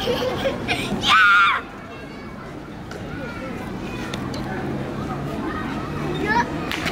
yeah! yeah.